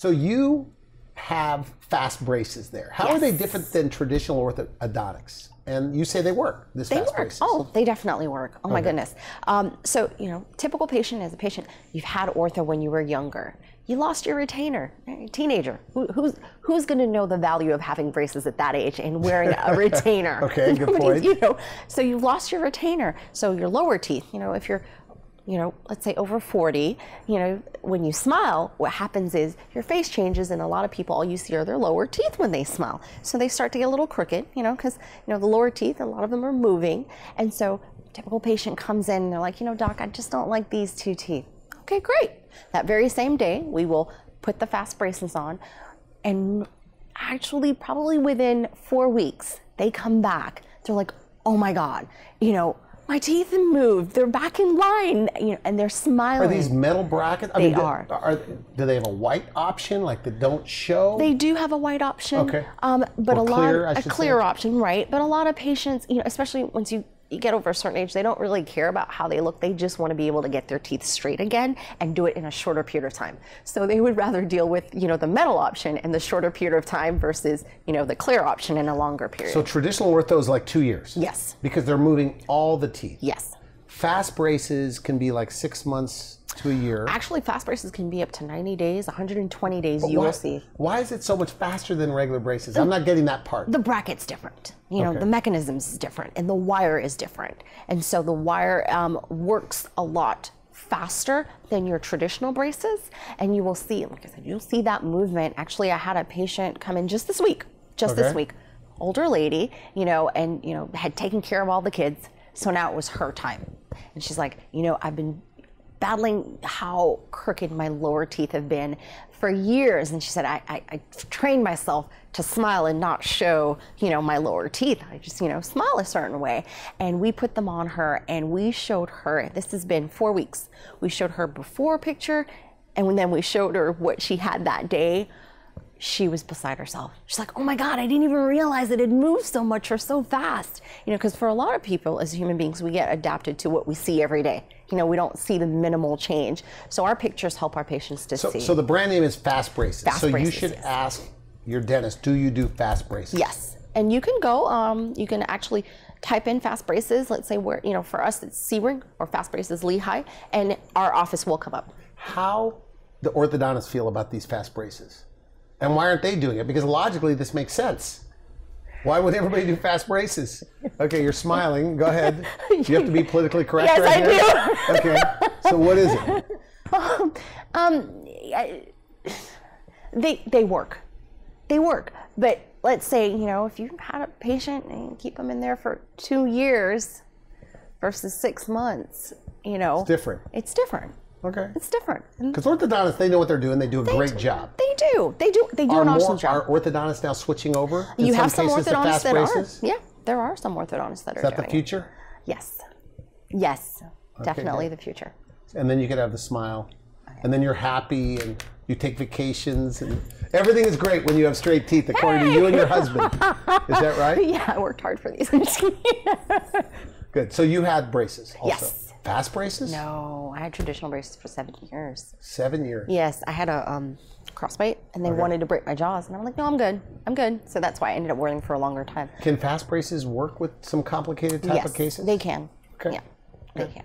So you have fast braces there. How are they different than traditional orthodontics? And you say they work. This They fast work. braces. Oh, they definitely work. Oh my goodness. Um, so you know, typical patient as a patient, you've had ortho when you were younger. You lost your retainer. A teenager. Who, who's who's going to know the value of having braces at that age and wearing a retainer? Okay, good point. You know, so you've lost your retainer. So your lower teeth. You know, if you're you know, let's say over 40, you know, when you smile, what happens is your face changes, and a lot of people, all you see are their lower teeth when they smile. So they start to get a little crooked, you know, because, you know, the lower teeth, a lot of them are moving. And so, typical patient comes in and they're like, you know, doc, I just don't like these two teeth. Okay, great. That very same day, we will put the fast braces on, and actually, probably within four weeks, they come back. They're like, oh my God, you know, my teeth have moved. They're back in line, you know, and they're smiling. Are these metal brackets? I They do- are. Do they have a white option, like that don't show? They do have a white option. Okay. Um, but Or a clear, I lot a clear say. option, right? But a lot of patients, you know, especially once you, you get over a certain age, they don't really care about how they look. They just want to be able to get their teeth straight again and do it in a shorter period of time. So they would rather deal with, you know, the metal option in the shorter period of time versus, you know, the clear option in a longer period. so traditional ortho is like two years. Yes. Because they're moving all the teeth. yes. Fast braces can be like six months to a year. Actually, fast braces can be up to 90 days, 120 days, you why, will see. Why is it so much faster than regular braces? I'm not getting that part. the bracket's different. You know, Okay. the mechanisms is different, and the wire is different, and so the wire um, works a lot faster than your traditional braces. And you will see, like I said, you'll see that movement. Actually, I had a patient come in just this week, just Okay. this week, older lady, you know, and you know had taken care of all the kids, so now it was her time, and she's like, you know, I've been battling how crooked my lower teeth have been for years. And she said, I, I, I trained myself to smile and not show, you know, my lower teeth. I just, you know, smile a certain way. And we put them on her and we showed her, this has been four weeks. We showed her before picture and then we showed her what she had that day. She was beside herself. She's like, "Oh my God, I didn't even realize it had moved so much or so fast." You know, because for a lot of people as human beings, we get adapted to what we see every day. You know, we don't see the minimal change. So our pictures help our patients to so, see. so the brand name is Fast Braces. Fast so you should ask your dentist, do you do fast braces? Yes, and you can go. Um, you can actually type in fast braces. Let's say where you know for us it's Sebring or fast braces Lehigh, and our office will come up. How the orthodontists feel about these fast braces? And why aren't they doing it? Because logically this makes sense. Why would everybody do fast braces? Okay, you're smiling. Go ahead. Do you have to be politically correct Yes, right I here? Okay. So what is it? Um, I- they they work, they work. But let's say you know if you had a patient and you keep them in there for two years versus six months, you know, it's Different. it's different. Okay. It's different. Because orthodontists, they know what they're doing. They do a great do- job. They do. They do. They do Are an awesome more job. are orthodontists now switching over? You have some orthodontists that braces? are. Yeah, there are some orthodontists that are Is that doing the future? It. Yes. Yes. Definitely good. the future. And then you can have the smile, and then you're happy, and you take vacations, and everything is great when you have straight teeth, according to you and your husband. Is that right? Yeah, I worked hard for these. I'm just kidding. Good. So you had braces also. Yes. Fast braces? no, I had traditional braces for seven years. Seven years. Yes, I had a um, crossbite, and they wanted to break my jaws, and I'm like, no, I'm good. I'm good. So that's why I ended up wearing for a longer time. Can fast braces work with some complicated type yes, of cases? they can. Okay. Yeah, they can.